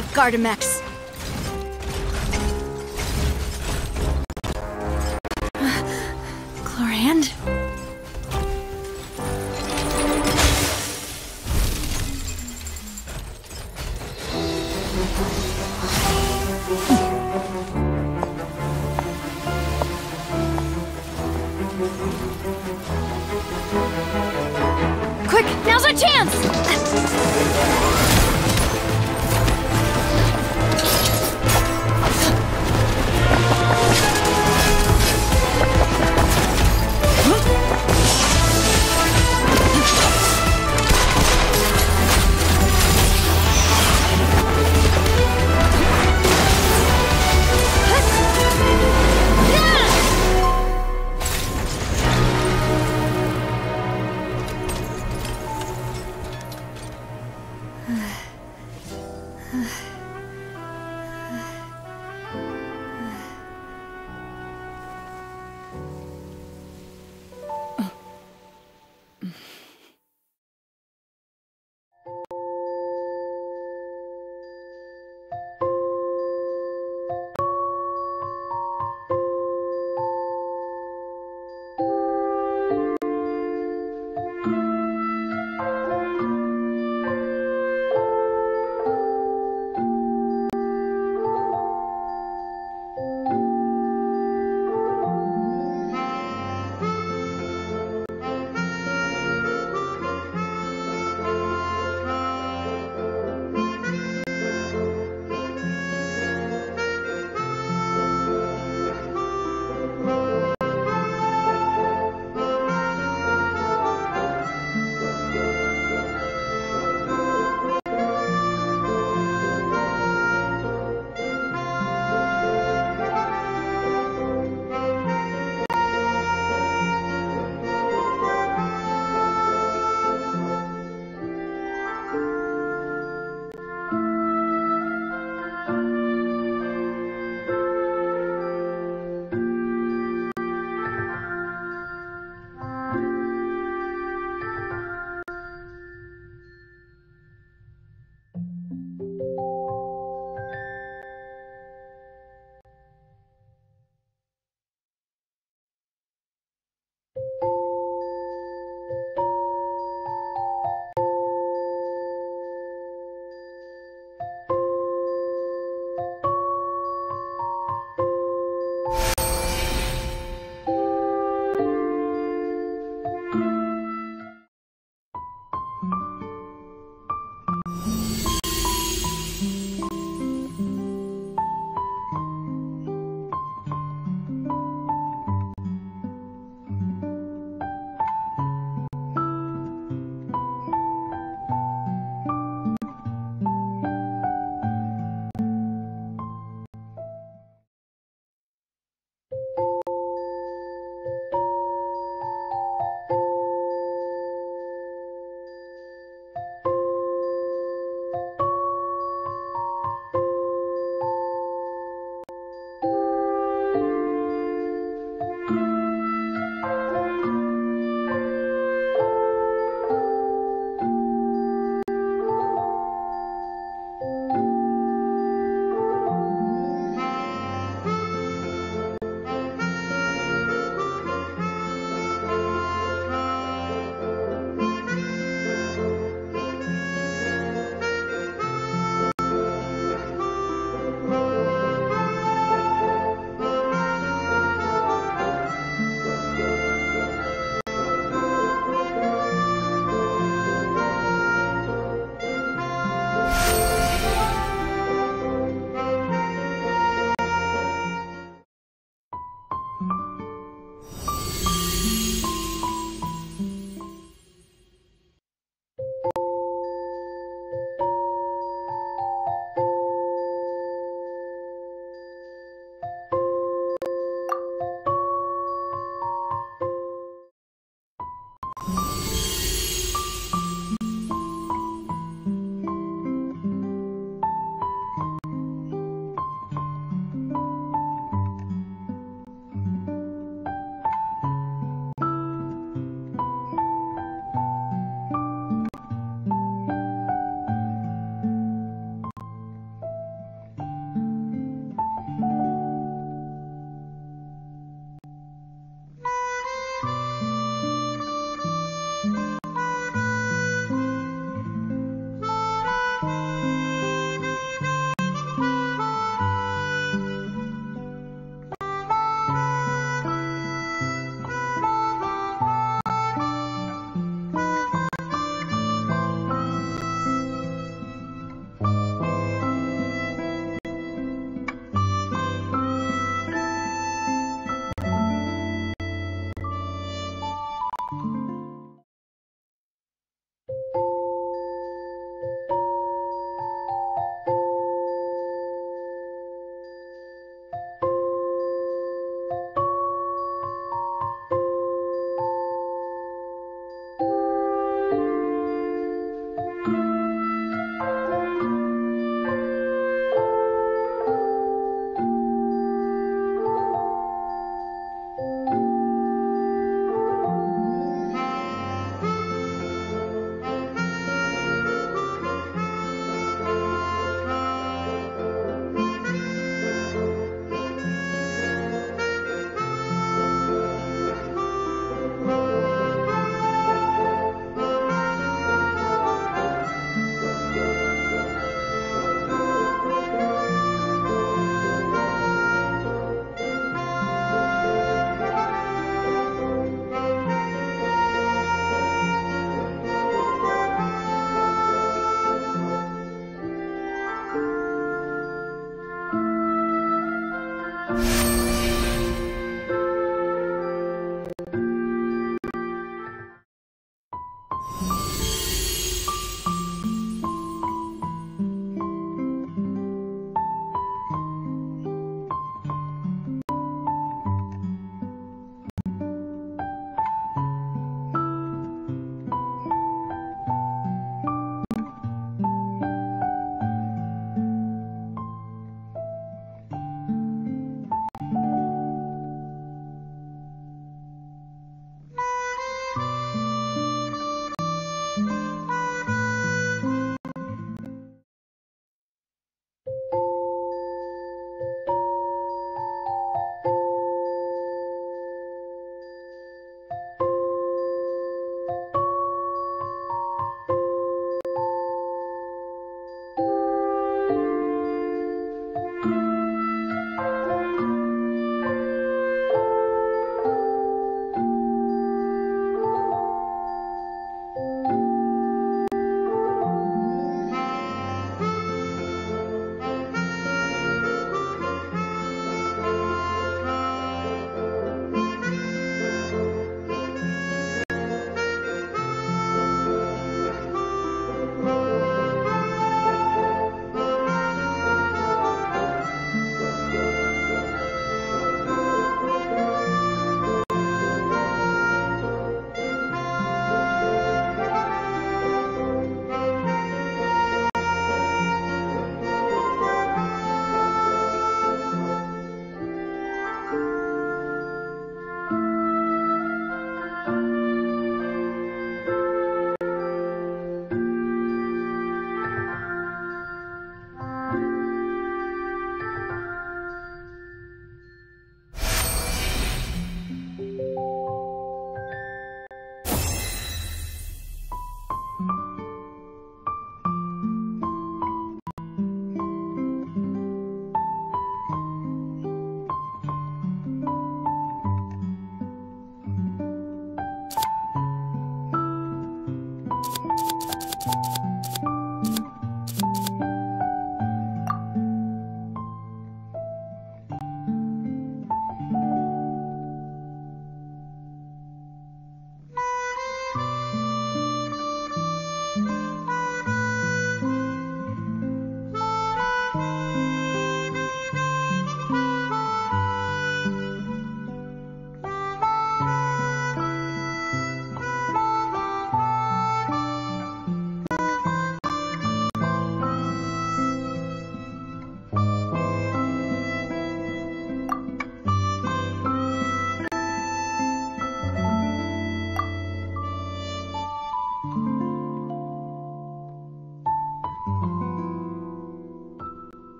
of Gardamex. 唉